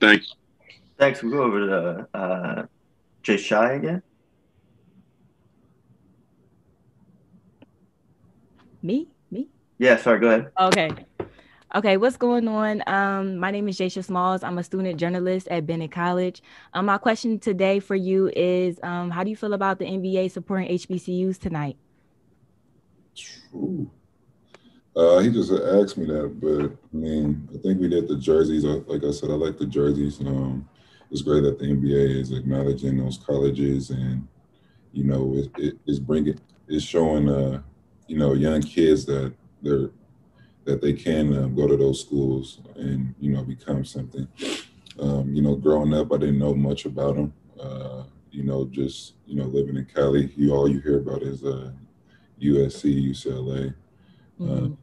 Thanks. Thanks. We'll go over to uh, Jay Shy again. Me? Me? Yeah, sorry, go ahead. Okay. Okay, what's going on? Um, my name is Jasha Smalls. I'm a student journalist at Bennett College. Um, my question today for you is um, how do you feel about the NBA supporting HBCUs tonight? True. Uh, he just asked me that, but I mean, I think we did the jerseys. Like I said, I like the jerseys. Um, it's great that the NBA is acknowledging those colleges, and you know, it, it, it's bringing, it's showing, uh, you know, young kids that they're that they can uh, go to those schools and you know become something. Um, you know, growing up, I didn't know much about them. Uh, you know, just you know, living in Cali, you all you hear about is uh, USC, UCLA. Mm-hmm. Uh,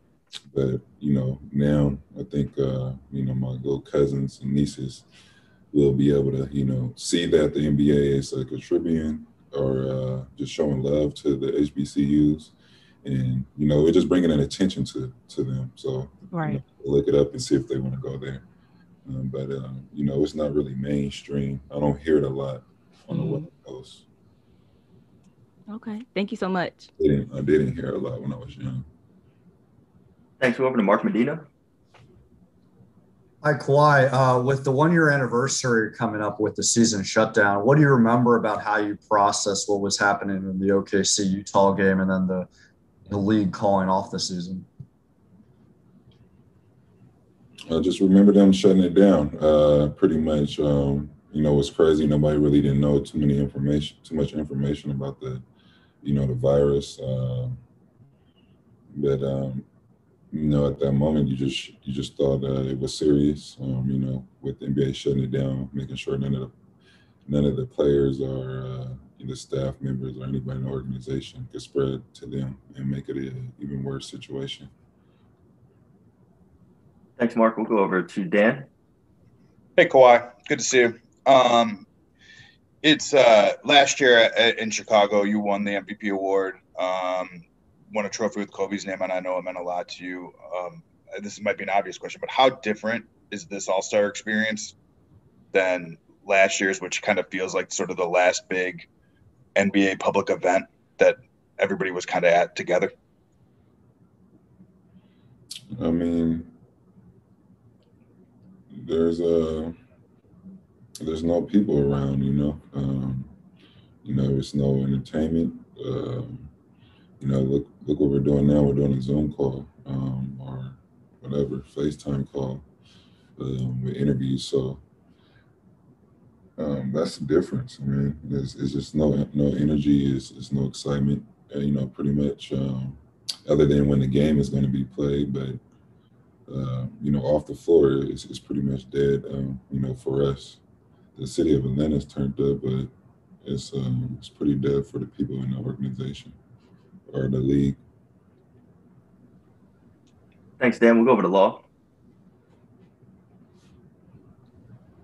but you know, now I think uh, you know my little cousins and nieces will be able to you know see that the NBA is contributing or uh, just showing love to the HBCUs and you know, we're just bringing an attention to to them. So right, you know, look it up and see if they want to go there. Um, but um, you know, it's not really mainstream. I don't hear it a lot on mm-hmm. the West Coast. Okay, thank you so much. I didn't, I didn't hear a lot when I was young. Thanks. We're over to Mark Medina. Hi, Kawhi. Uh, with the one year anniversary coming up with the season shutdown, what do you remember about how you processed what was happening in the OKC Utah game and then the the league calling off the season? I just remember them shutting it down. Uh, pretty much, um, you know, it's crazy. Nobody really didn't know too many information, too much information about the, you know, the virus. Uh, but um, you know, at that moment, you just you just thought uh, it was serious. Um, you know, with the NBA shutting it down, making sure none of the none of the players or uh, the staff members or anybody in the organization could spread to them and make it an even worse situation. Thanks, Mark. We'll go over to Dan. Hey, Kawhi. Good to see you. Um, it's uh, last year in Chicago, you won the MVP award, um, won a trophy with Kobe's name, and I know it meant a lot to you. Um, this might be an obvious question, but how different is this All Star experience than last year's, which kind of feels like sort of the last big NBA public event that everybody was kind of at together? I mean, there's a there's no people around, you know. Um, you know, it's no entertainment. Um, you know, look look what we're doing now. We're doing a Zoom call um, or whatever FaceTime call um, with interviews. So um, that's the difference. I mean, it's, it's just no no energy, it's, it's no excitement. Uh, you know, pretty much, um, other than when the game is going to be played. But uh, you know, off the floor, it's, it's pretty much dead. Um, you know, for us, the city of Atlanta's turned up, but it's um, it's pretty dead for the people in the organization or the league. Thanks, Dan. We'll go over to Law.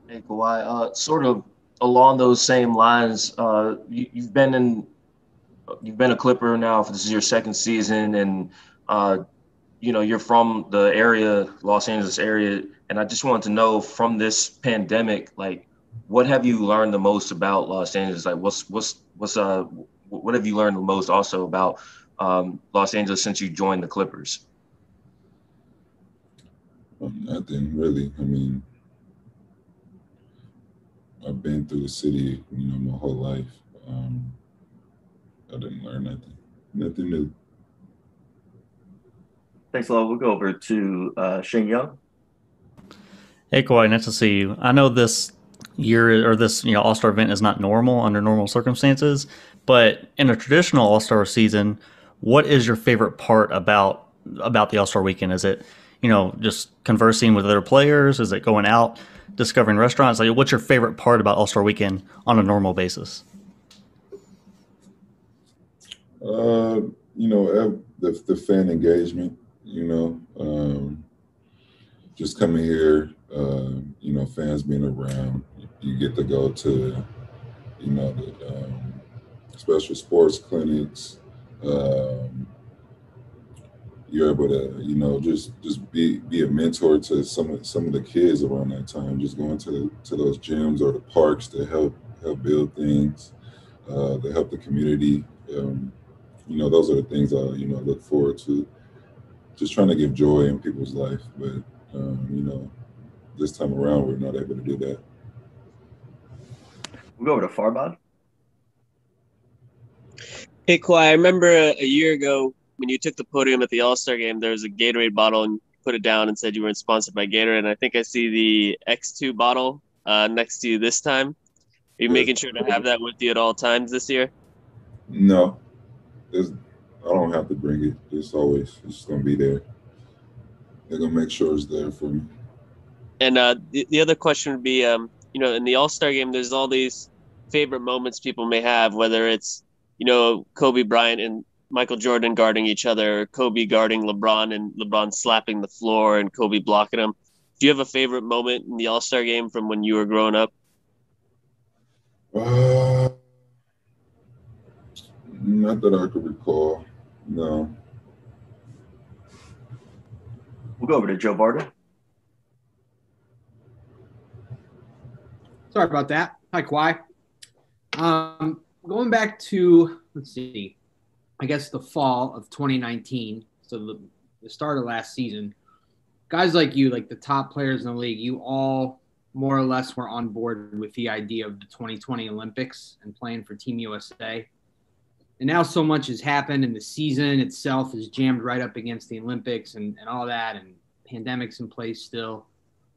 Hey, Kawhi. Uh, sort of along those same lines, uh, you, have been in, you've been a Clipper now. For this is your second season, and uh, you know you're from the area, Los Angeles area, and I just wanted to know from this pandemic, like, what have you learned the most about Los Angeles? Like, what's what's what's uh, what have you learned the most also about um, Los Angeles since you joined the Clippers? nothing really. I mean, I've been through the city, you know, my whole life. Um, I didn't learn nothing, nothing new. Thanks a lot. We'll go over to uh, Shane Young. Hey, Kawhi, nice to see you. I know this year or this you know All Star event is not normal under normal circumstances, but in a traditional All Star season, what is your favorite part about about the All Star weekend? Is it you know just conversing with other players? Is it going out? discovering restaurants? Like, what's your favorite part about All Star Weekend on a normal basis? Uh, you know, the the fan engagement. You know, um, just coming here. Uh, you know, fans being around. You get to go to, you know, the um, special sports clinics. Um, you're able to, you know, just just be be a mentor to some of some of the kids around that time. Just going to to those gyms or the parks to help help build things, uh, to help the community. Um, you know, those are the things I you know look forward to. Just trying to give joy in people's life, but um, you know, this time around we're not able to do that. We'll go over to Farbod. Hey, Kawhi, I remember a, a year ago when you took the podium at the All Star game, there was a Gatorade bottle and you put it down and said you weren't sponsored by Gatorade. And I think I see the X2 bottle uh, next to you this time. Are you making sure to have that with you at all times this year? No, There's, I don't have to bring it. It's always it's gonna be there. They're gonna make sure it's there for me. And uh, the, the other question would be, um, you know, in the All Star game, there's all these favorite moments people may have, whether it's, you know, Kobe Bryant and Michael Jordan guarding each other, Kobe guarding LeBron and LeBron slapping the floor and Kobe blocking him. Do you have a favorite moment in the All Star game from when you were growing up? Uh, not that I could recall. No. We'll go over to Joe Vardon. Sorry about that. Hi, Kawhi. Um, going back to let's see, I guess the fall of 2019, so the, the start of last season. Guys like you, like the top players in the league, you all more or less were on board with the idea of the 2020 Olympics and playing for Team USA. And now so much has happened, and the season itself is jammed right up against the Olympics and, and all that, and pandemics in place still.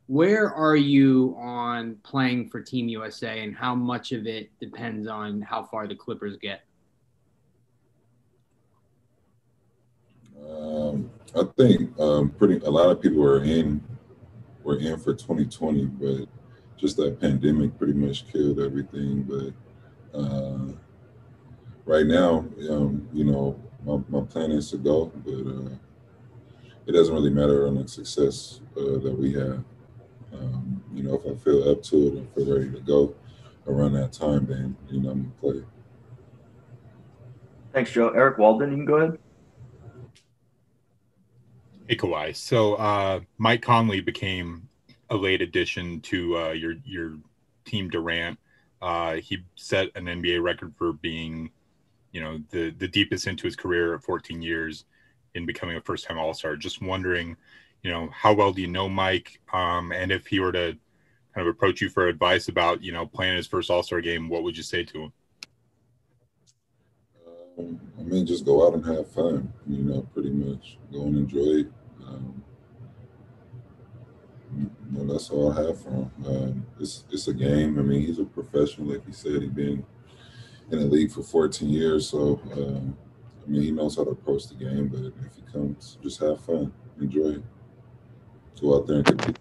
Where are you on playing for Team USA, and how much of it depends on how far the Clippers get? Um, I think um, pretty a lot of people are in were in for 2020, but just that pandemic pretty much killed everything. But uh, right now, um, you know, my, my plan is to go, but uh, it doesn't really matter on the success uh, that we have. Um, you know, if I feel up to it and feel ready to go around that time, then you know I'm gonna play. Thanks, Joe. Eric Walden, you can go ahead. Hey Kawhi. So uh, Mike Conley became a late addition to uh, your your team Durant. Uh, he set an NBA record for being, you know, the the deepest into his career at 14 years in becoming a first time All Star. Just wondering, you know, how well do you know Mike? Um, and if he were to kind of approach you for advice about, you know, playing his first All Star game, what would you say to him? Um, I mean, just go out and have fun. You know, pretty much go and enjoy it. Um, you know, that's all I have for him. Um, it's it's a game. I mean, he's a professional, like he said. He's been in the league for 14 years, so um, I mean, he knows how to approach the game. But if he comes, just have fun, enjoy it, go out there and compete.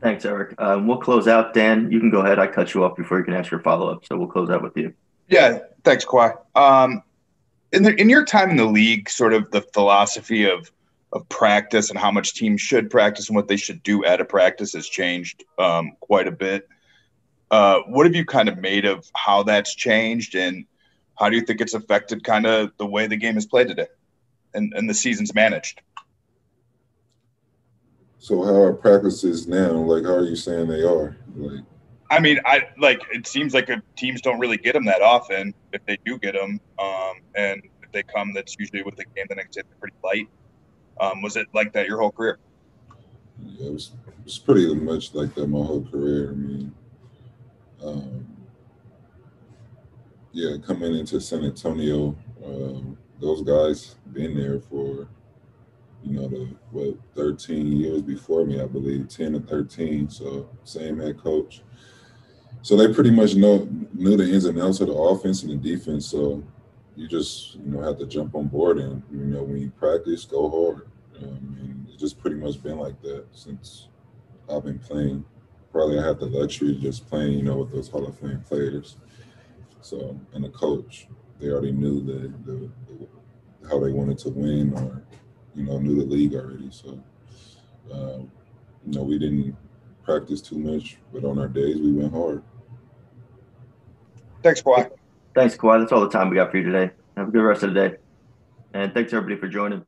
Thanks, Eric. Um, we'll close out. Dan, you can go ahead. I cut you off before you can ask your follow up, so we'll close out with you. Yeah, thanks, Kawhi. Um, in, the, in your time in the league, sort of the philosophy of of practice and how much teams should practice and what they should do at a practice has changed um, quite a bit. Uh, what have you kind of made of how that's changed, and how do you think it's affected kind of the way the game is played today and, and the season's managed? So how are practices now? Like, how are you saying they are? Like, I mean, I like it seems like teams don't really get them that often. If they do get them, um, and if they come, that's usually with the game the next day. They're pretty light. Um, was it like that your whole career? Yeah, it was, it was pretty much like that my whole career. I mean, um, yeah, coming into San Antonio, um, those guys been there for, you know, the what 13 years before me, I believe, 10 or 13. So same head coach. So they pretty much know knew the ins and outs of the offense and the defense. So you just you know have to jump on board and you know when you practice, go hard. Um, and it's just pretty much been like that since I've been playing. Probably I had the luxury of just playing, you know, with those Hall of Fame players. So and the coach, they already knew the, the, the how they wanted to win, or you know, knew the league already. So um, you know, we didn't practice too much, but on our days we went hard. Thanks, Kawhi. Thanks, Kawhi. That's all the time we got for you today. Have a good rest of the day. And thanks everybody for joining.